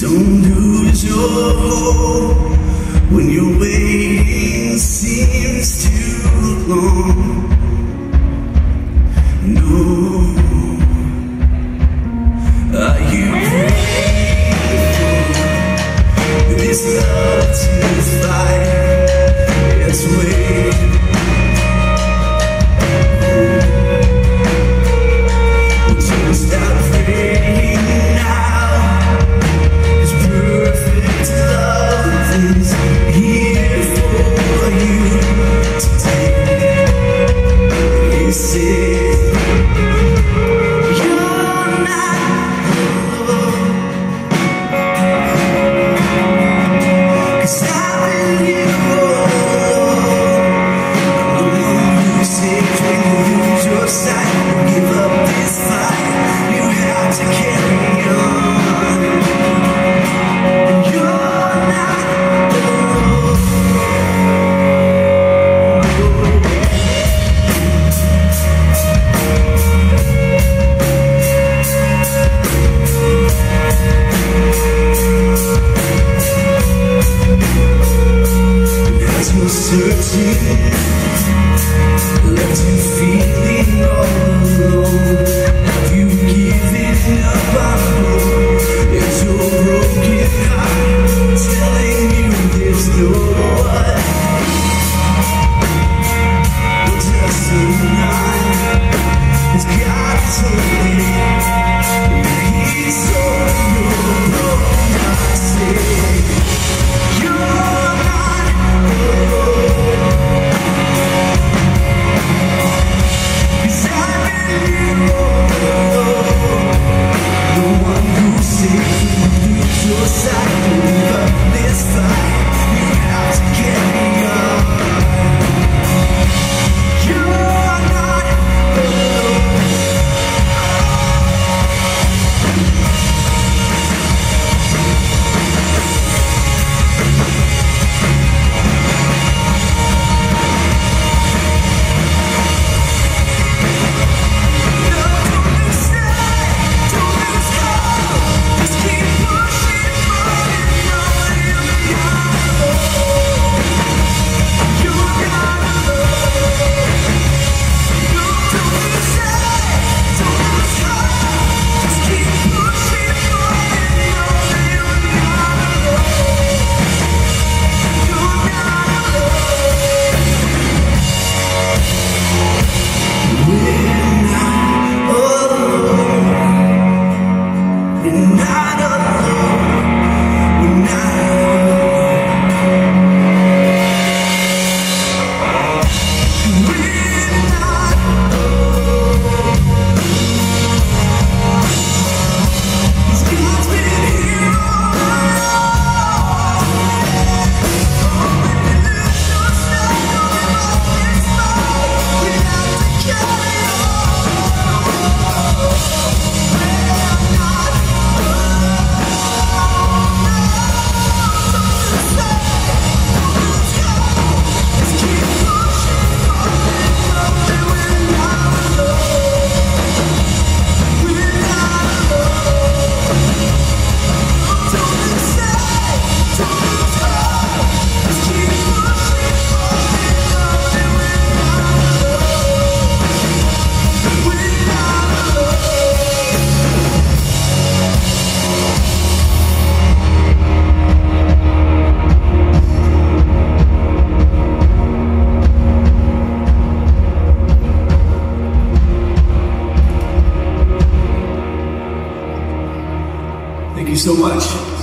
Don't lose your hope when your waiting seems too long. searching, left you feeling all alone. Have you given up on hope? Is your broken heart telling you there's no one? has got to. so much.